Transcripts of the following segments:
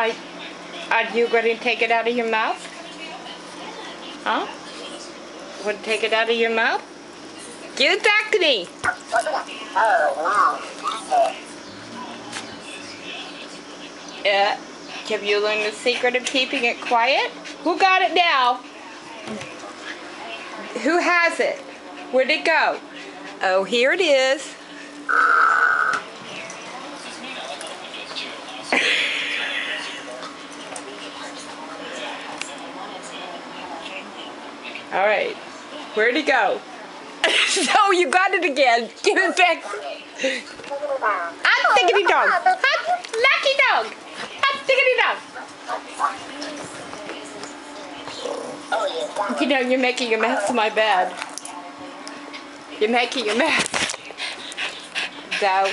Are, are you going to take it out of your mouth? Huh? Want to take it out of your mouth? Give it back to me. Yeah. Have you learned the secret of keeping it quiet? Who got it now? Who has it? Where'd it go? Oh, here it is. All right. Where'd he go? no, you got it again. Give it back. Hot diggity dog. Hot lucky dog. Hot diggity dog. You know, you're making a mess of my bed. You're making a mess. So,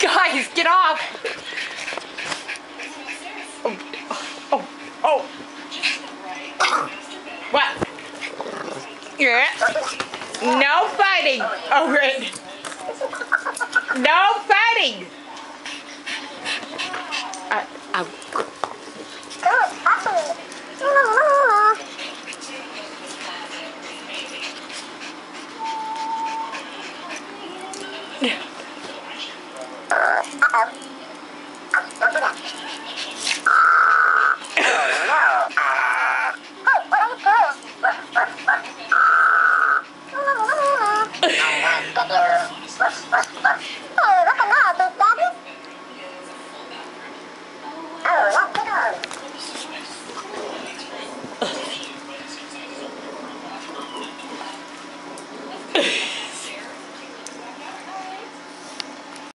guys, get off. Oh, oh, oh. What? Yeah. No fighting. Oh, great. No fighting. Uh-oh. だけ、ら、どっか